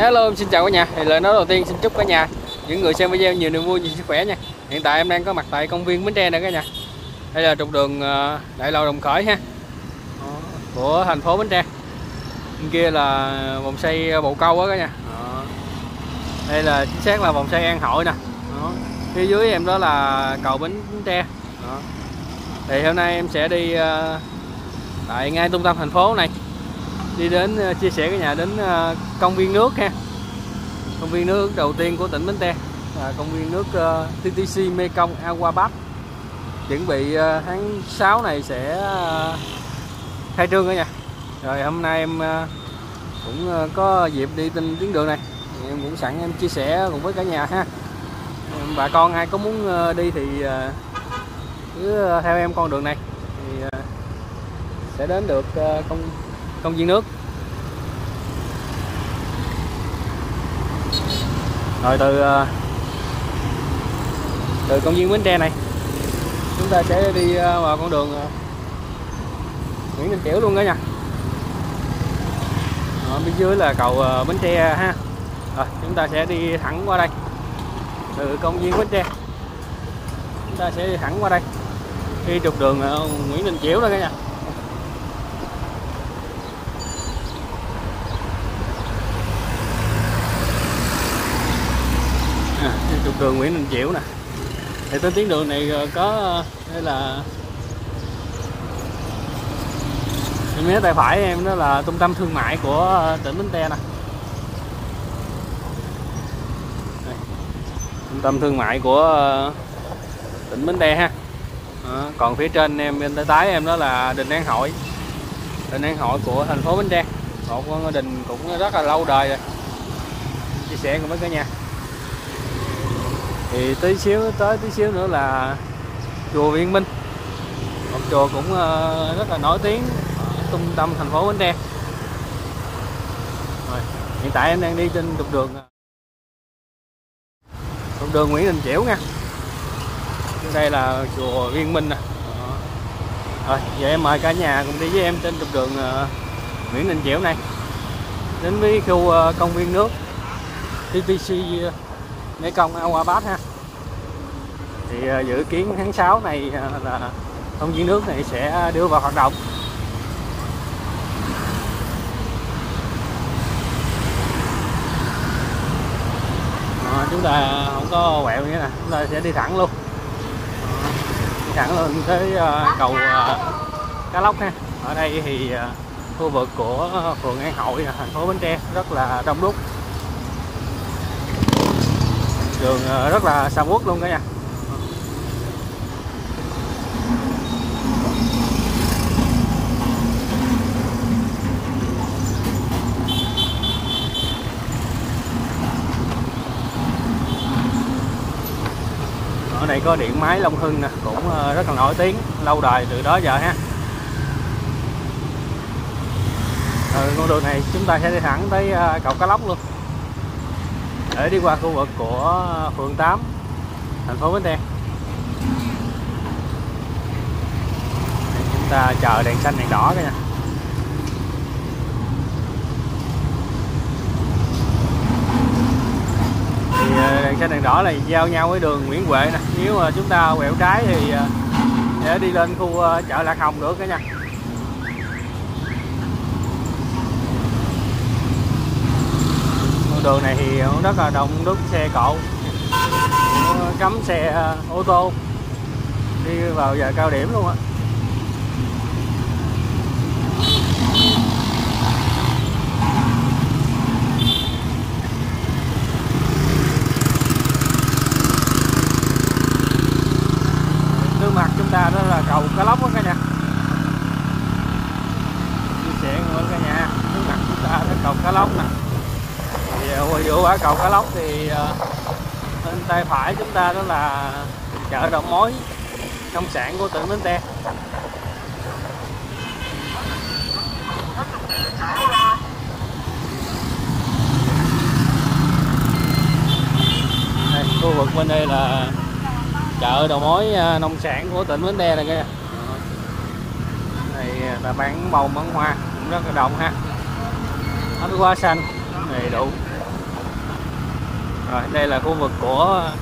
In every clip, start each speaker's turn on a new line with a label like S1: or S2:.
S1: hello, em xin chào cả nhà. Thì lời nói đầu tiên xin chúc cả nhà, những người xem video nhiều niềm vui, nhiều sức khỏe nha. Hiện tại em đang có mặt tại công viên bến tre nè cả nhà. Đây là trục đường ờ, đại lộ đồng khởi ha, của thành phố bến tre. Bên kia là vòng xoay bồ câu á cả nhà. Đây là chính xác là vòng xoay an hội nè. Đó. phía dưới em đó là cầu bến tre. Đó. thì hôm nay em sẽ đi ờ, tại ngay trung tâm thành phố này đi đến ờ, chia sẻ cái nhà đến ờ, công viên nước ha. Công viên nước đầu tiên của tỉnh Bến Tre. Là công viên nước ờ, uh, TTC Mekong Aqua Park chuẩn bị uh, tháng 6 này sẽ uh, khai trương cả nhà rồi hôm nay em uh, cũng uh, có dịp đi trên tuyến đường này. Em cũng sẵn em chia sẻ cùng với cả nhà ha. Bà con ai có muốn uh, đi thì uh, cứ theo em con đường này. Thì uh, sẽ đến được uh, công công viên nước. Rồi từ ờ, từ công viên Bến Tre này, chúng ta sẽ đi ờ, vào con đường ờ, Nguyễn Đình Chiểu luôn đó nha. Ở bên dưới là cầu Bến Tre ha. Rồi, chúng ta sẽ đi thẳng qua đây. Từ công viên Bến Tre, chúng ta sẽ đi thẳng qua đây. Đi trục đường Nguyễn Đình Chiểu đó cả nhà à, đi trục đường Nguyễn Đình Chiểu nè. Thì tới tuyến đường này ờ, có ờ, đây là Em nhớ tay phải em đó là trung tâm thương mại của ờ, tỉnh Bến Tre nè. Đây. trung tâm thương mại của tỉnh Bến Tre ha. Đó, còn phía trên em bên tay trái em đó là đình An Hội. Đình An Hội của thành phố Bến Tre. Một ngôi đình cũng rất là lâu đời rồi. Chia sẻ cùng với cả nhà thì tí xíu, tới tí xíu nữa là chùa Viên Minh. Một chùa cũng ờ, rất là nổi tiếng ở trung tâm thành phố Bến Tre. Rồi, hiện tại em đang đi trên trục đường ờ, trục đường Nguyễn Đình Chiểu nha. Đây là chùa Viên Minh nè. Rồi, giờ em mời cả nhà cùng đi với em trên trục đường ờ, Nguyễn Đình Chiểu này. Đến với khu công viên nước TTC Mê Công Aquabat ha. Thì ờ, dự kiến tháng 6 này ờ, là công viên nước này sẽ đưa vào hoạt động. À, chúng ta không có quẹo nữa nè chúng ta sẽ đi thẳng luôn. Đi thẳng lên tới cầu Cá Lóc ha. Ở đây thì khu vực của phường An Hội thành phố Bến Tre rất là đông đúc đường ờ, rất là sầm uất luôn cả nhà ở đây có điện máy Long Hưng nè cũng ờ, rất là nổi tiếng lâu đời từ đó giờ ha. Ừ, con đường này chúng ta sẽ đi thẳng tới ờ, cầu Cá Lóc luôn để đi qua khu vực của phường 8 thành phố Bến Tre. Đây, chúng ta chờ đèn xanh đèn đỏ cả nha. Thì ờ, đèn xanh đèn đỏ này giao nhau với đường Nguyễn Huệ nè. Nếu mà chúng ta quẹo trái thì ờ, để đi lên khu chợ Lạc Hồng được cả nha. Con đường này thì cũng rất là đông, đúc xe cộ, cấm xe ờ, ô tô, đi vào giờ cao điểm luôn á trước mặt chúng ta đó là cầu cá lóc đó cả nhà chia sẻ với cả nhà trước mặt chúng ta đó cầu cá lóc nè thì qua cầu cá lóc thì ờ, bên tay phải chúng ta đó là chợ đầu mối nông sản của tỉnh Bến Tre. Đây, khu vực bên đây là chợ đầu mối ờ, nông sản của tỉnh Bến Tre này kìa. Này ờ, là bán bông bán hoa cũng rất là đông ha. Bánh hoa xanh đầy đủ rồi, đây là khu vực của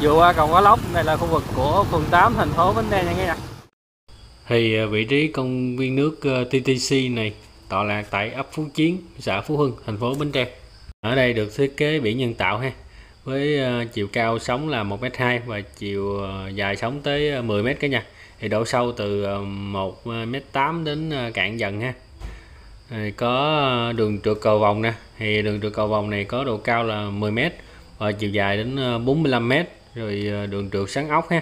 S1: vừa qua cầu Quá Lóc. đây là khu vực của phường 8 thành phố Bến Tre nha các bạn. thì à, vị trí công viên nước à, TTC này, tọa lạc tại ấp Phú Chiến, xã Phú Hưng, thành phố Bến Tre ở đây được thiết kế biển nhân tạo ha, với à, chiều cao sóng là 1m2 và chiều dài sóng tới 10m cả nhà thì độ sâu từ 1m8 đến cạn dần ha thì có đường trượt cầu vòng nè thì đường trượt cầu vòng này có độ cao là 10m và chiều dài đến ờ, 45m rồi ờ, đường trượt sáng ốc ha.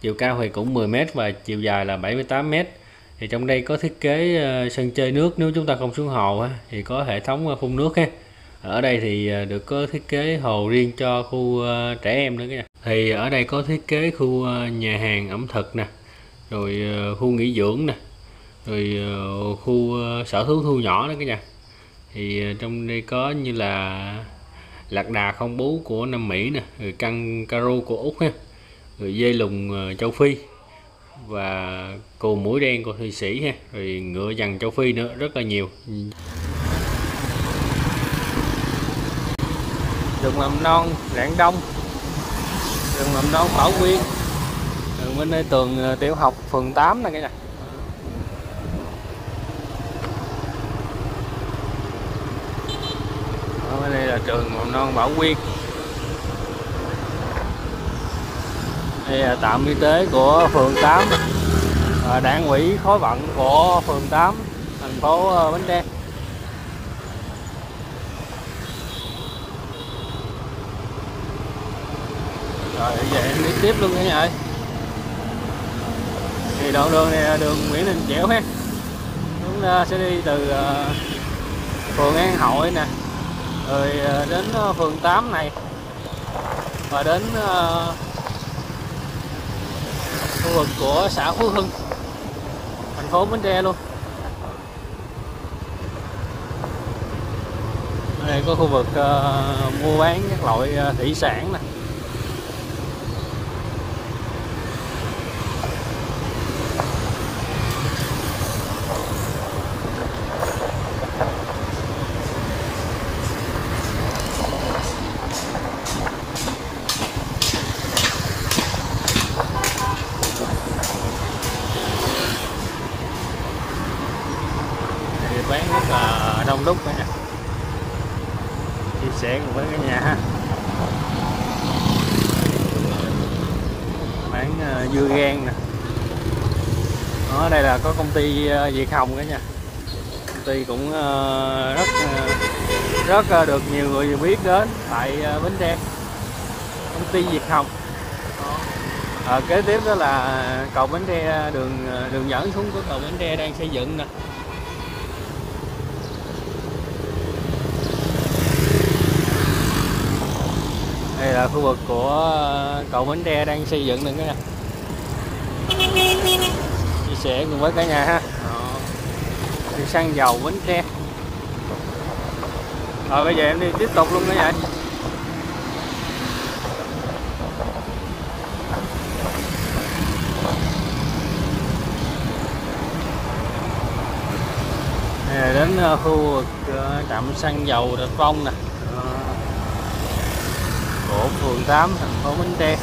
S1: Chiều cao thì cũng 10m và chiều dài là 78m thì trong đây có thiết kế sân chơi nước nếu chúng ta không xuống hồ thì có hệ thống phun nước ha. Ở đây thì được có thiết kế hồ riêng cho khu trẻ em nữa nha. Thì ở đây có thiết kế khu nhà hàng ẩm thực nè, rồi khu nghỉ dưỡng nè, rồi khu sở thú thu nhỏ đó cả nhà. Thì trong đây có như là lạc đà không bú của Nam Mỹ nè, rồi căng caro của Úc ha, rồi dê lùng ờ, châu Phi và cù mũi đen của Thụy Sĩ ha, rồi ngựa dằn châu Phi nữa, rất là nhiều. Đường mầm non rạng đông. Đường mầm non bảo quyên đường bên đây tường ờ, tiểu học, phường 8 này cái này ở bên đây là trường mầm non bảo quyên đây là trạm y tế của phường 8 và đảng ủy, khối vận của phường 8 thành phố ờ, Bến Tre. Rồi vậy em đi tiếp luôn cả nhà ơi thì đoạn đường này là đường Nguyễn Đình Chiểu ha. Chúng ta sẽ đi từ ờ, phường An Hội nè rồi ờ, đến ờ, phường 8 này. Và đến uh, khu vực của xã Phú Hưng. Thành phố Bến Tre luôn. Đây có khu vực uh, mua bán các loại thủy sản này bán rất là đông đúc cả nhà chia sẻ cùng với cả nhà ha. Bán uh, dưa gan nè. Ở đây là có công ty uh, Việt Hồng cả nhà công ty cũng uh, rất uh, rất uh, được nhiều người biết đến tại uh, Bến Tre. Công ty Việt Hồng. À, kế tiếp đó là cầu Bến Tre đường đường dẫn xuống của cầu Bến Tre đang xây dựng nè. Là khu vực của ờ, cầu Bến Tre đang xây dựng được nha chia sẻ cùng với cả nhà ha. Đi xăng dầu Bến Tre. Rồi bây giờ em đi tiếp tục luôn cả nhà đến ờ, khu vực ờ, trạm xăng dầu Đạch Phong nè phường 8 thành phố Bến Tre.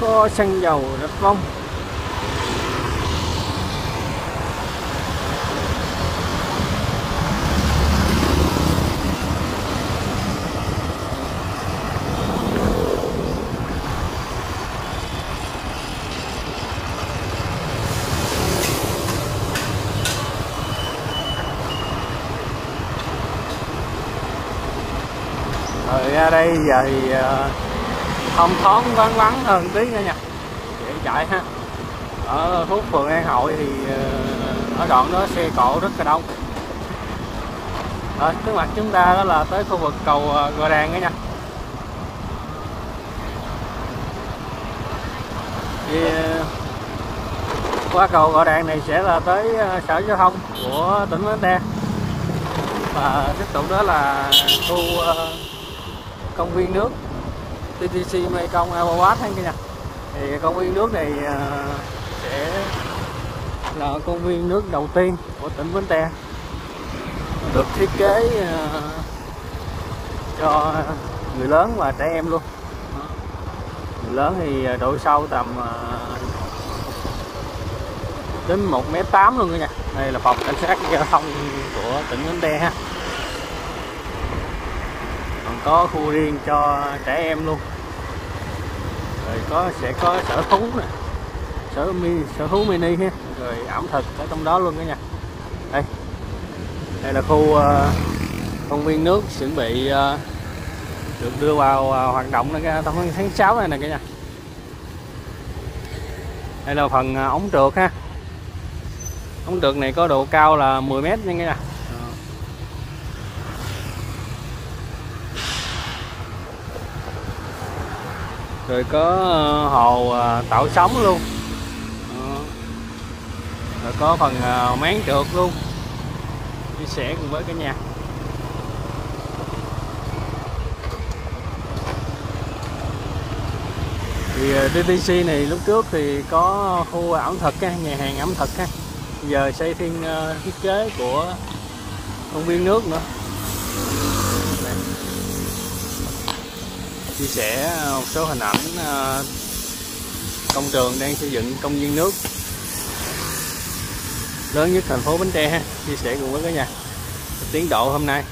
S1: Kho xăng dầu Đắk Vong rồi giờ thì thông thoáng vắng vắng hơn tí nữa nha. Để chạy ha. Ở thuốc phường An Hội thì ờ, ở đoạn đó xe cộ rất là đông. Rồi trước mặt chúng ta đó là tới khu vực cầu ờ, Gò Đàn đó nha. Thì qua cầu Gò Đàn này sẽ là tới sở giao thông của tỉnh Bến Tre. Và tiếp tục đó là khu công viên nước. TTC Mekong Award hay nha thì công viên nước này à, sẽ là công viên nước đầu tiên của tỉnh Bến Tre. Được thiết kế à, cho người lớn và trẻ em luôn. Người lớn thì độ sâu tầm à, đến một m tám luôn nha. Đây là phòng cảnh sát giao thông của tỉnh Bến Tre ha có khu riêng cho trẻ em luôn. Rồi có sẽ có sở thú nè. Sở mi sở thú mini ha. Rồi ẩm thực ở trong đó luôn cả nha. Đây. Đây là khu uh, công viên nước chuẩn bị uh, được đưa vào uh, hoạt động này, trong tháng 6 này nè cả nhà. Đây là phần uh, ống trượt ha. Ống trượt này có độ cao là 10 mét nha cả nhà. Rồi có ờ, hồ ờ, tạo sóng luôn. Rồi có phần ờ, máng trượt luôn. Chia sẻ cùng với cả nhà. Thì DTC này lúc trước thì có khu ẩm thực nhà hàng ẩm thực ha giờ xây thêm thiết kế của công viên nước nữa. Chia sẻ một số hình ảnh ờ, công trường đang xây dựng công viên nước. Lớn nhất thành phố Bến Tre ha, chia sẻ cùng với cả nhà. Tiến độ hôm nay.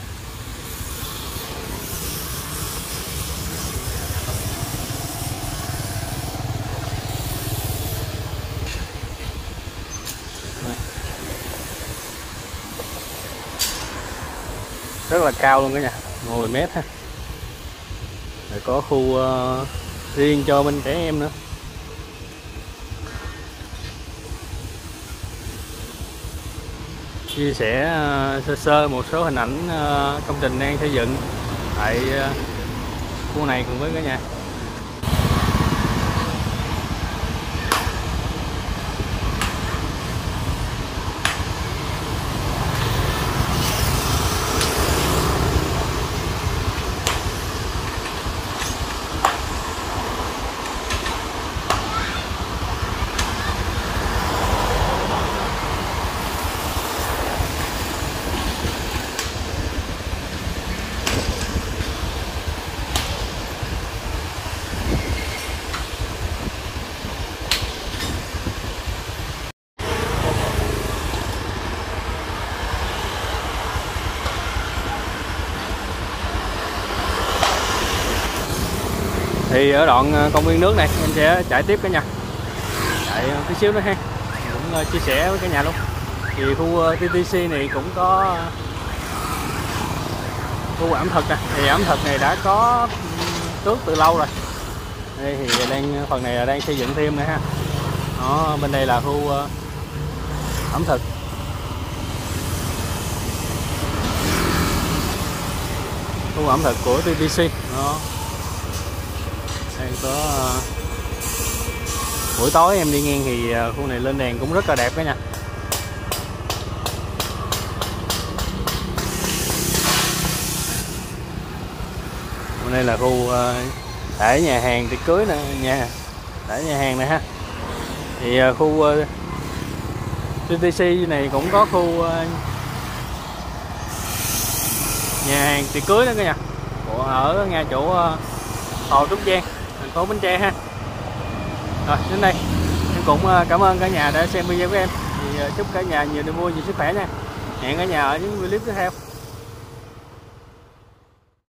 S1: Rất là cao luôn cả nhà 10 mét ha rồi có khu uh, riêng cho bên trẻ em nữa. Chia sẻ uh, sơ sơ một số hình ảnh uh, công trình đang xây dựng tại uh, khu này cùng với cả nhà. Thì ở đoạn ờ, công viên nước này em sẽ chạy tiếp cả nhà. Chạy ờ, tí xíu nữa ha. Cũng ờ, chia sẻ với cả nhà luôn. Thì khu TTC này cũng có khu ẩm thực này, thì ẩm thực này đã có trước từ lâu rồi. Đây thì đang phần này là đang xây dựng thêm nữa ha. Đó bên đây là khu ẩm thực. Khu ẩm thực của TTC đó đây có ờ, buổi tối em đi ngang thì ờ, khu này lên đèn cũng rất là đẹp đó nha. Hôm nay là khu ờ, để nhà hàng tiệc cưới nè, nhà, để nhà hàng này ha. Thì khu TTC này cũng có khu nhà hàng tiệc cưới đó cả nhà ở ngay chỗ Hồ Trúc Giang phố Bến Tre ha. Rồi, đến đây. Em cũng ờ, cảm ơn cả nhà đã xem video của em. Thì ờ, chúc cả nhà nhiều niềm vui, nhiều sức khỏe nha. Hẹn cả nhà ở những video clip tiếp theo.